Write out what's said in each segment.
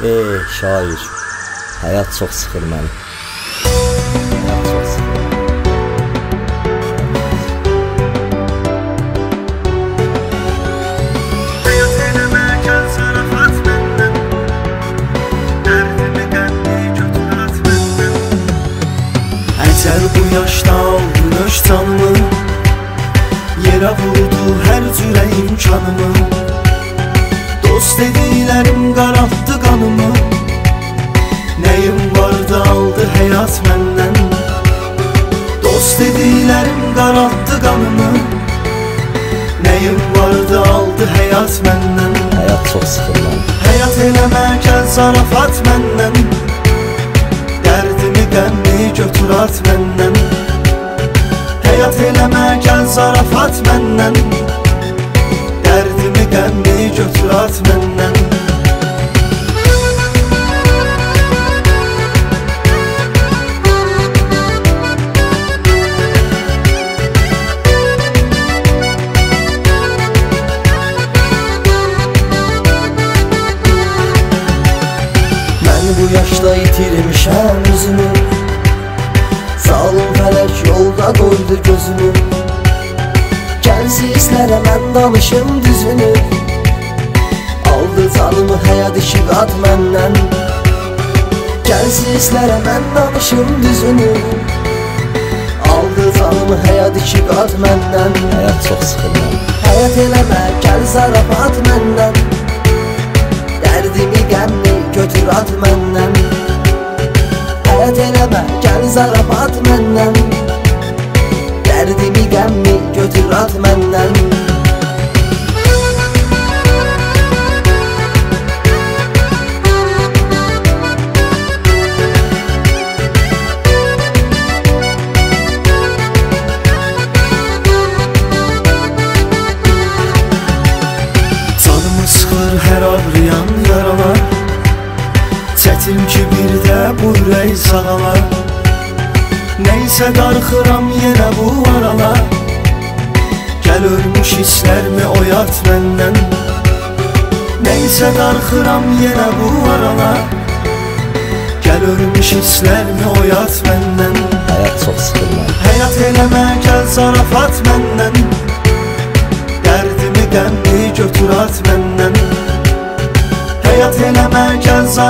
Ey şair, həyat çox sıxır məni. Həyat çox sıxır. Əcəl bu yaşda öz canımı Yerə vurdu hər cürə imkanımı Dost dediklərim qaraltdı həyat məndən Həyat çox sıxır məni. Həyat eləmə gəl zarafat məndən Dərdimi qəmmi götür at məndən Həyat eləmə gəl zarafat yaşda itirmişəm özümü Zalım fələk yolda qoydu gözümü Gəncizlərə mən danışım düzünü. Aldı canımı həyat iki qat məndən Gəncizlərə mən danışım düzünü. Aldı canımı həyat iki qat məndən Həyat çox sıxır mən Həyat eləmə, gəl zarafat məndən Dərdimi qəmli götür at məndən Həyat eləmə, gəl zarafat məndən Dərdimi qəmli götür at məndən Canımı sıxır hər ağrıyan yaralar Çətin ki bir də bu ürək sağalar Nəysə darxıram yenə bu aralar Gəl ölmüş hisslərimi oyat məndən. Nəysə darxıram yenə bu aralar Gəl ölmüş hisslərimi oyat məndən. Həyat çox sıxır məni Həyat eləmə gəl zarafat məndən. Dərdimi qəmmi götür at məndən. Həyat eləmə gəl zarafat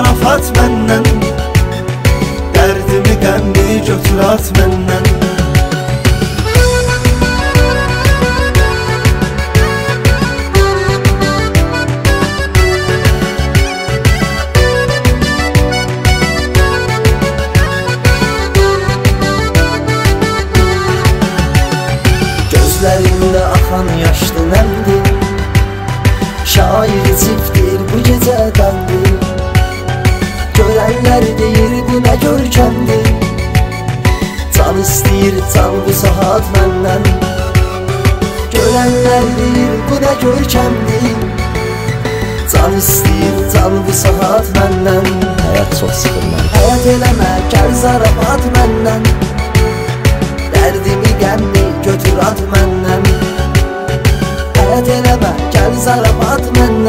axan yaşlı nəmdir Şair çiftdir bu gecə dəndir Görənlər deyir bu nə görkəmdir Can istəyir can bu saat məndən Görənlər deyir bu nə görkəmdir Can istəyir can bu saat məndən Həyat çox sıxır mən Həyat eləmə gəl zarafat məndən Dərdimi qəmli götür at məndən Həyat eləmə gəl zarafat məndən